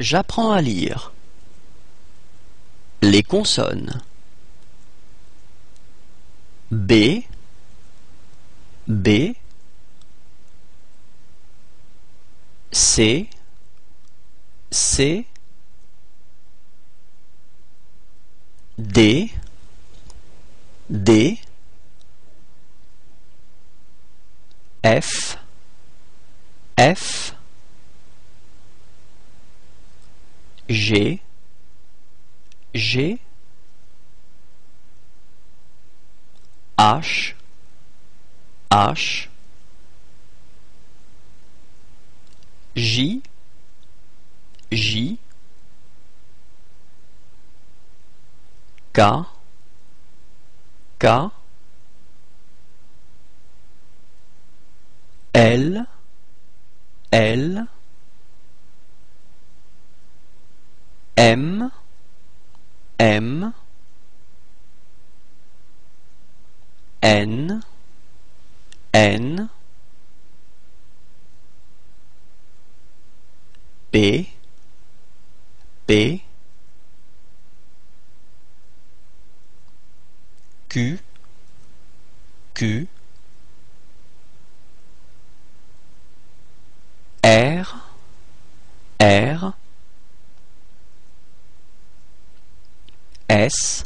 J'apprends à lire. Les consonnes. B, B, C, C, D, D, F, F, G, G, H, H, J, J, K, K, L, L, M, M, N, N, B, B, Q, Q, R, R, S,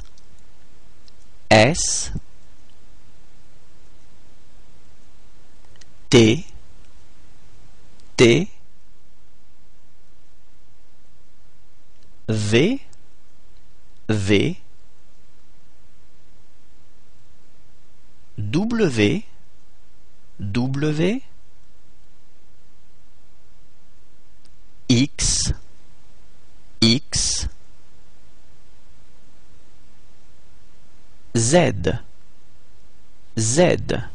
S, T, T, V, V, W, W, X, X, Z, Z.